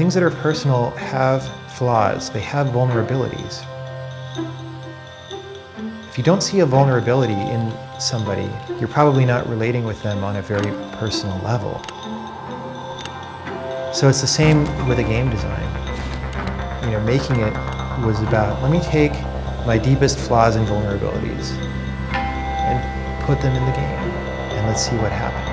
things that are personal have flaws, they have vulnerabilities. If you don't see a vulnerability in somebody, you're probably not relating with them on a very personal level. So it's the same with a game design. You know, making it was about, let me take my deepest flaws and vulnerabilities and put them in the game, and let's see what happens.